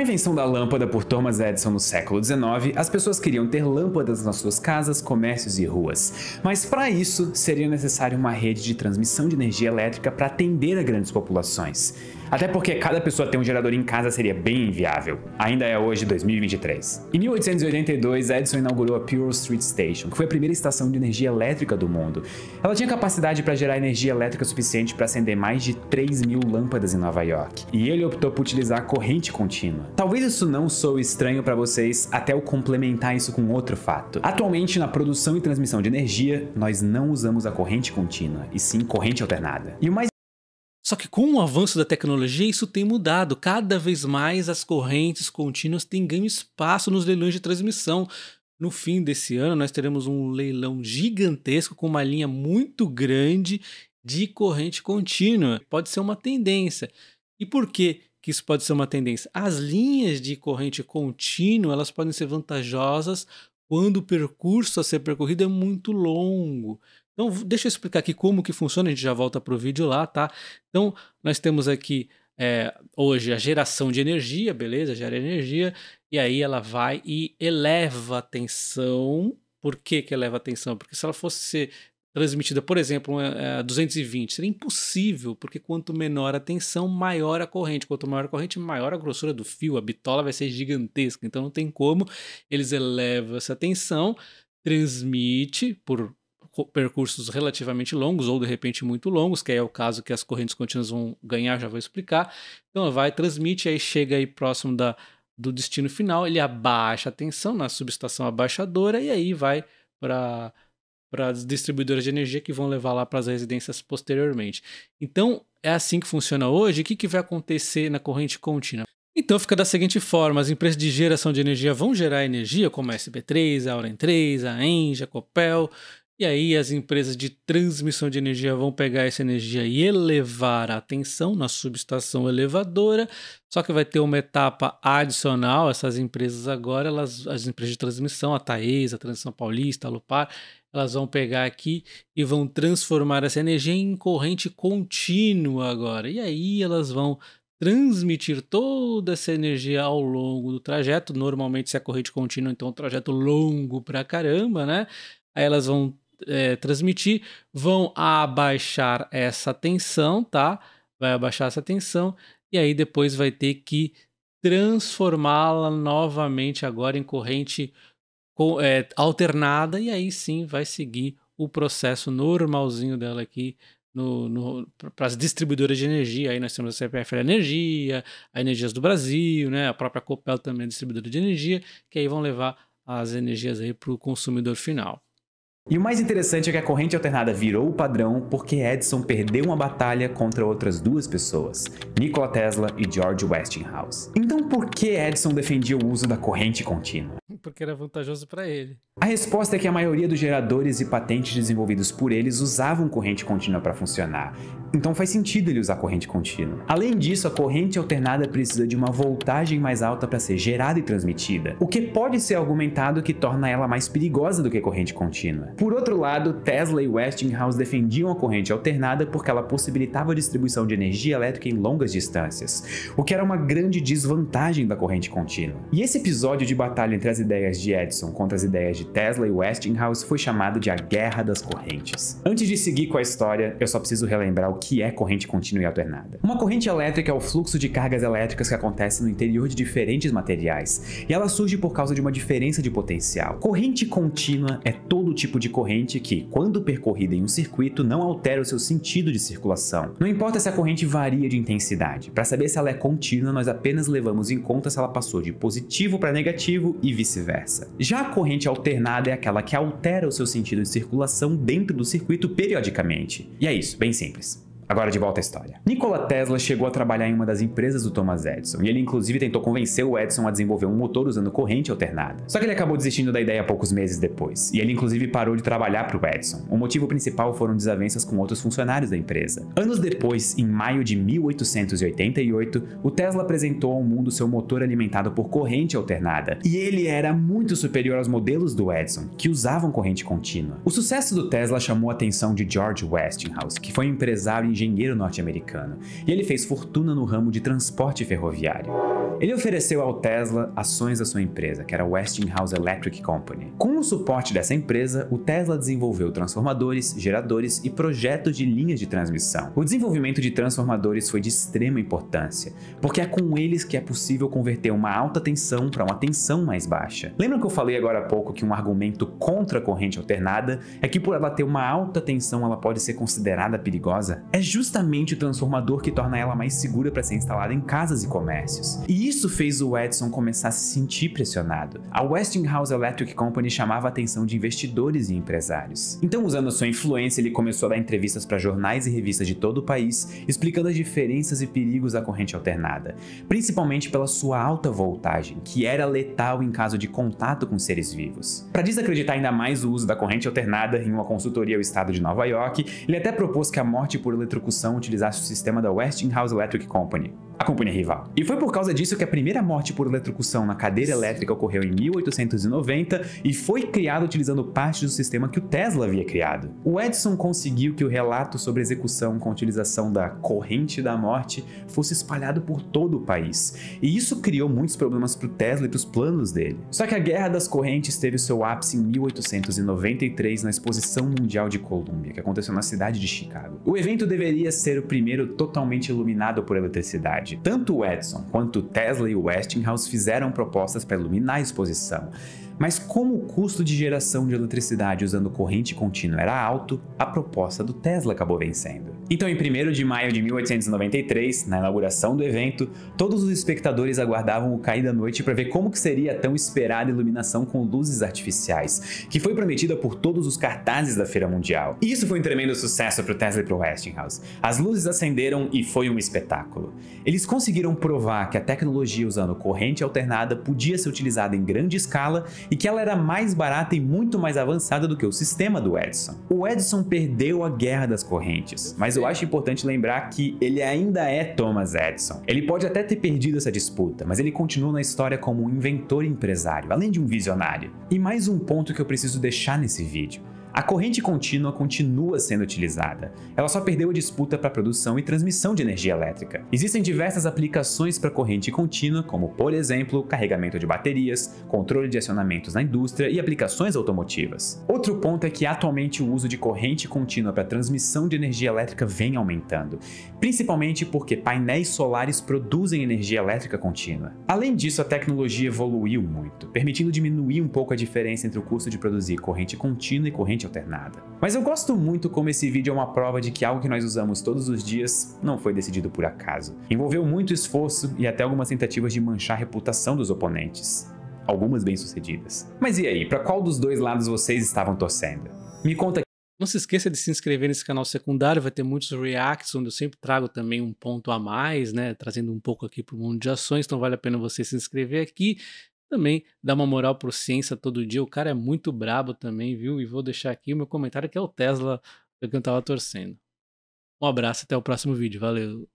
Com a invenção da lâmpada por Thomas Edison no século XIX, as pessoas queriam ter lâmpadas nas suas casas, comércios e ruas. Mas para isso, seria necessário uma rede de transmissão de energia elétrica para atender a grandes populações. Até porque cada pessoa ter um gerador em casa seria bem inviável. Ainda é hoje 2023. Em 1882, Edison inaugurou a Pure Street Station, que foi a primeira estação de energia elétrica do mundo. Ela tinha capacidade para gerar energia elétrica suficiente para acender mais de 3 mil lâmpadas em Nova York. E ele optou por utilizar corrente contínua. Talvez isso não soe estranho para vocês até eu complementar isso com outro fato. Atualmente, na produção e transmissão de energia, nós não usamos a corrente contínua, e sim corrente alternada. E o mais só que com o avanço da tecnologia, isso tem mudado. Cada vez mais as correntes contínuas têm ganho espaço nos leilões de transmissão. No fim desse ano, nós teremos um leilão gigantesco com uma linha muito grande de corrente contínua. Pode ser uma tendência. E por que, que isso pode ser uma tendência? As linhas de corrente contínua elas podem ser vantajosas quando o percurso a ser percorrido é muito longo. Então, deixa eu explicar aqui como que funciona, a gente já volta para o vídeo lá, tá? Então, nós temos aqui é, hoje a geração de energia, beleza? Gera energia, e aí ela vai e eleva a tensão. Por que, que eleva a tensão? Porque se ela fosse ser transmitida, por exemplo, a 220, seria impossível, porque quanto menor a tensão, maior a corrente. Quanto maior a corrente, maior a grossura do fio, a bitola vai ser gigantesca. Então não tem como, eles elevam essa tensão, transmite por percursos relativamente longos ou de repente muito longos, que é o caso que as correntes contínuas vão ganhar, já vou explicar. Então vai, transmite, aí chega aí próximo da, do destino final, ele abaixa a tensão na subestação abaixadora e aí vai para para as distribuidoras de energia que vão levar lá para as residências posteriormente. Então, é assim que funciona hoje. O que, que vai acontecer na corrente contínua? Então fica da seguinte forma: as empresas de geração de energia vão gerar energia, como a SB3, a Auren 3, a Engie, a Copel, e aí as empresas de transmissão de energia vão pegar essa energia e elevar a tensão na subestação elevadora, só que vai ter uma etapa adicional, essas empresas agora, elas, as empresas de transmissão, a Taesa, a Transição Paulista, a Lupar, elas vão pegar aqui e vão transformar essa energia em corrente contínua agora. E aí elas vão transmitir toda essa energia ao longo do trajeto. Normalmente, se é corrente contínua, então é um trajeto longo pra caramba, né? Aí elas vão é, transmitir, vão abaixar essa tensão, tá? Vai abaixar essa tensão e aí depois vai ter que transformá-la novamente agora em corrente é, alternada e aí sim vai seguir o processo normalzinho dela aqui para as distribuidoras de energia. Aí nós temos a CPF Energia, a Energias do Brasil, né? a própria Copel também é distribuidora de energia, que aí vão levar as energias aí para o consumidor final. E o mais interessante é que a corrente alternada virou o padrão porque Edison perdeu uma batalha contra outras duas pessoas, Nikola Tesla e George Westinghouse. Então por que Edison defendia o uso da corrente contínua? Porque era vantajoso para ele. A resposta é que a maioria dos geradores e patentes desenvolvidos por eles usavam corrente contínua para funcionar, então faz sentido ele usar corrente contínua. Além disso, a corrente alternada precisa de uma voltagem mais alta para ser gerada e transmitida, o que pode ser argumentado que torna ela mais perigosa do que corrente contínua. Por outro lado, Tesla e Westinghouse defendiam a corrente alternada porque ela possibilitava a distribuição de energia elétrica em longas distâncias, o que era uma grande desvantagem da corrente contínua. E esse episódio de batalha entre as ideias de Edison contra as ideias de Tesla e Westinghouse foi chamado de a Guerra das Correntes. Antes de seguir com a história, eu só preciso relembrar o que é corrente contínua e alternada. Uma corrente elétrica é o fluxo de cargas elétricas que acontece no interior de diferentes materiais, e ela surge por causa de uma diferença de potencial. Corrente contínua é todo tipo de corrente que, quando percorrida em um circuito, não altera o seu sentido de circulação. Não importa se a corrente varia de intensidade, para saber se ela é contínua, nós apenas levamos em conta se ela passou de positivo para negativo e vice-versa. Já a corrente alternada é aquela que altera o seu sentido de circulação dentro do circuito periodicamente. E é isso, bem simples. Agora de volta à história. Nikola Tesla chegou a trabalhar em uma das empresas do Thomas Edison, e ele inclusive tentou convencer o Edison a desenvolver um motor usando corrente alternada. Só que ele acabou desistindo da ideia poucos meses depois, e ele inclusive parou de trabalhar para o Edison. O motivo principal foram desavenças com outros funcionários da empresa. Anos depois, em maio de 1888, o Tesla apresentou ao mundo seu motor alimentado por corrente alternada, e ele era muito superior aos modelos do Edison, que usavam corrente contínua. O sucesso do Tesla chamou a atenção de George Westinghouse, que foi um empresário engenheiro norte-americano, e ele fez fortuna no ramo de transporte ferroviário. Ele ofereceu ao Tesla ações da sua empresa, que era a Westinghouse Electric Company. Com o suporte dessa empresa, o Tesla desenvolveu transformadores, geradores e projetos de linhas de transmissão. O desenvolvimento de transformadores foi de extrema importância, porque é com eles que é possível converter uma alta tensão para uma tensão mais baixa. Lembra que eu falei agora há pouco que um argumento contra a corrente alternada é que por ela ter uma alta tensão ela pode ser considerada perigosa? É justamente o transformador que torna ela mais segura para ser instalada em casas e comércios. E isso fez o Edison começar a se sentir pressionado. A Westinghouse Electric Company chamava a atenção de investidores e empresários. Então, usando a sua influência, ele começou a dar entrevistas para jornais e revistas de todo o país, explicando as diferenças e perigos da corrente alternada, principalmente pela sua alta voltagem, que era letal em caso de contato com seres vivos. Para desacreditar ainda mais o uso da corrente alternada, em uma consultoria ao estado de Nova York, ele até propôs que a morte por eletrocução utilizasse o sistema da Westinghouse Electric Company companhia rival. E foi por causa disso que a primeira morte por eletrocução na cadeira elétrica ocorreu em 1890 e foi criada utilizando parte do sistema que o Tesla havia criado. O Edison conseguiu que o relato sobre execução com utilização da corrente da morte fosse espalhado por todo o país. E isso criou muitos problemas para o Tesla e para os planos dele. Só que a Guerra das Correntes teve seu ápice em 1893 na Exposição Mundial de Colômbia, que aconteceu na cidade de Chicago. O evento deveria ser o primeiro totalmente iluminado por eletricidade tanto o Edison quanto Tesla e o Westinghouse fizeram propostas para iluminar a exposição, mas como o custo de geração de eletricidade usando corrente contínua era alto, a proposta do Tesla acabou vencendo. Então, em 1 de maio de 1893, na inauguração do evento, todos os espectadores aguardavam o cair da noite para ver como que seria a tão esperada iluminação com luzes artificiais, que foi prometida por todos os cartazes da Feira Mundial. E isso foi um tremendo sucesso para o Tesla e para o Westinghouse. As luzes acenderam e foi um espetáculo. Eles conseguiram provar que a tecnologia usando corrente alternada podia ser utilizada em grande escala e que ela era mais barata e muito mais avançada do que o sistema do Edison. O Edison perdeu a guerra das correntes, mas eu acho importante lembrar que ele ainda é Thomas Edison. Ele pode até ter perdido essa disputa, mas ele continua na história como um inventor empresário, além de um visionário. E mais um ponto que eu preciso deixar nesse vídeo. A corrente contínua continua sendo utilizada. Ela só perdeu a disputa para produção e transmissão de energia elétrica. Existem diversas aplicações para corrente contínua, como por exemplo, carregamento de baterias, controle de acionamentos na indústria e aplicações automotivas. Outro ponto é que atualmente o uso de corrente contínua para transmissão de energia elétrica vem aumentando, principalmente porque painéis solares produzem energia elétrica contínua. Além disso, a tecnologia evoluiu muito, permitindo diminuir um pouco a diferença entre o custo de produzir corrente contínua e corrente alternada. Mas eu gosto muito como esse vídeo é uma prova de que algo que nós usamos todos os dias não foi decidido por acaso. Envolveu muito esforço e até algumas tentativas de manchar a reputação dos oponentes. Algumas bem-sucedidas. Mas e aí, para qual dos dois lados vocês estavam torcendo? Me conta não se esqueça de se inscrever nesse canal secundário, vai ter muitos reacts, onde eu sempre trago também um ponto a mais, né? Trazendo um pouco aqui para o mundo de ações, então vale a pena você se inscrever aqui. Também dá uma moral pro Ciência todo dia. O cara é muito brabo também, viu? E vou deixar aqui o meu comentário que é o Tesla, que eu tava torcendo. Um abraço até o próximo vídeo. Valeu!